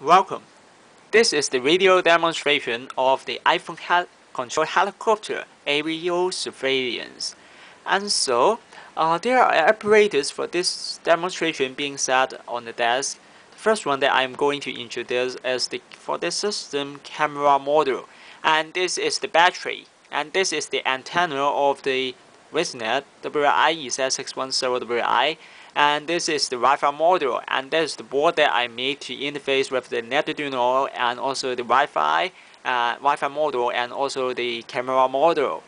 Welcome. This is the video demonstration of the iPhone hel control helicopter aerial surveillance. And so, uh, there are apparatus for this demonstration being set on the desk. The first one that I'm going to introduce is the 4D System camera module. And this is the battery. And this is the antenna of the WIZnet WIZ610wi and this is the Wi-Fi module and this is the board that I made to interface with the Arduino and also the Wi-Fi uh, Wi-Fi module and also the camera module.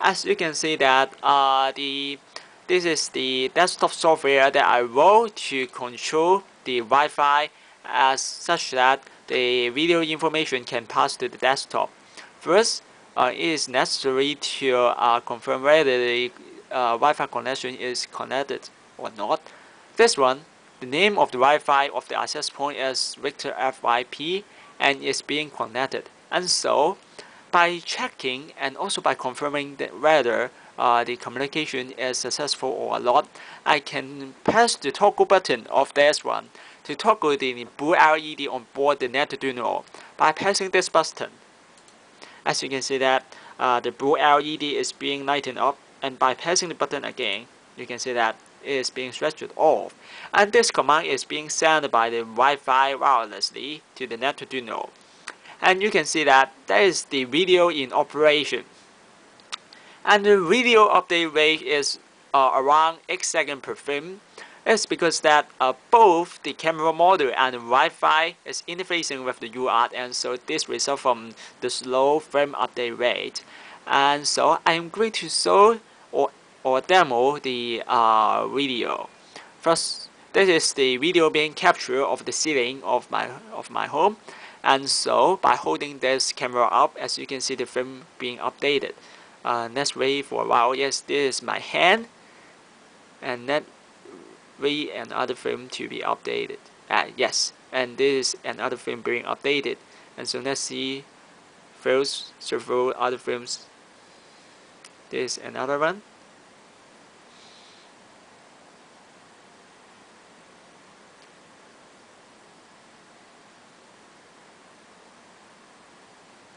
As you can see that uh, the this is the desktop software that I wrote to control the Wi-Fi as such that the video information can pass to the desktop. First, uh, it is necessary to uh, confirm whether the uh, Wi-Fi connection is connected or not. This one, the name of the Wi-Fi of the access point is Victor FYP and is being connected. And so, by checking and also by confirming that whether uh, the communication is successful or not, I can press the toggle button of this one to toggle the blue LED on board the Arduino by pressing this button. As you can see that uh, the blue LED is being lightened up and by pressing the button again, you can see that is being switched off, and this command is being sent by the Wi-Fi wirelessly to the Arduino. And you can see that that is the video in operation. And the video update rate is uh, around 8 seconds per frame. It's because that uh, both the camera module and Wi-Fi is interfacing with the UART and so this results from the slow frame update rate. And so I'm going to show or demo the uh, video. First, this is the video being captured of the ceiling of my of my home, and so by holding this camera up, as you can see the frame being updated. Uh, let's wait for a while. Yes, this is my hand, and then wait another frame to be updated. Ah, yes, and this is another frame being updated. And so let's see first several other frames. This is another one.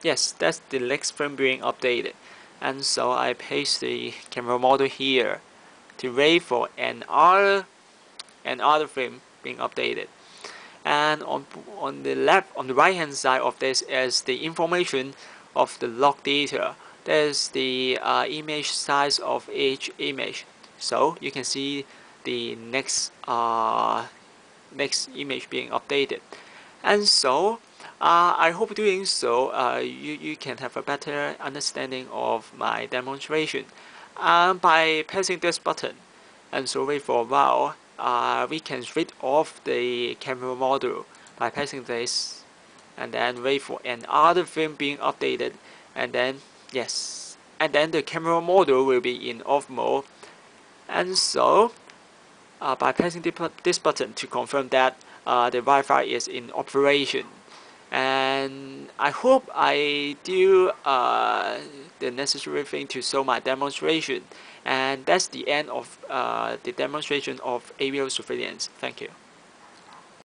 Yes that's the next frame being updated. And so I paste the camera model here to wait for another another frame being updated. And on on the left on the right hand side of this is the information of the log data. There's the uh, image size of each image. So you can see the next uh, next image being updated. And so I hope doing so uh, you, you can have a better understanding of my demonstration. Um, by pressing this button and so wait for a while, uh, we can switch off the camera module by pressing this and then wait for another film being updated and then yes and then the camera module will be in off mode and so uh, by pressing this button to confirm that uh, the Wi-Fi is in operation and I hope I do uh, the necessary thing to show my demonstration and that's the end of uh, the demonstration of aerial surveillance. Thank you.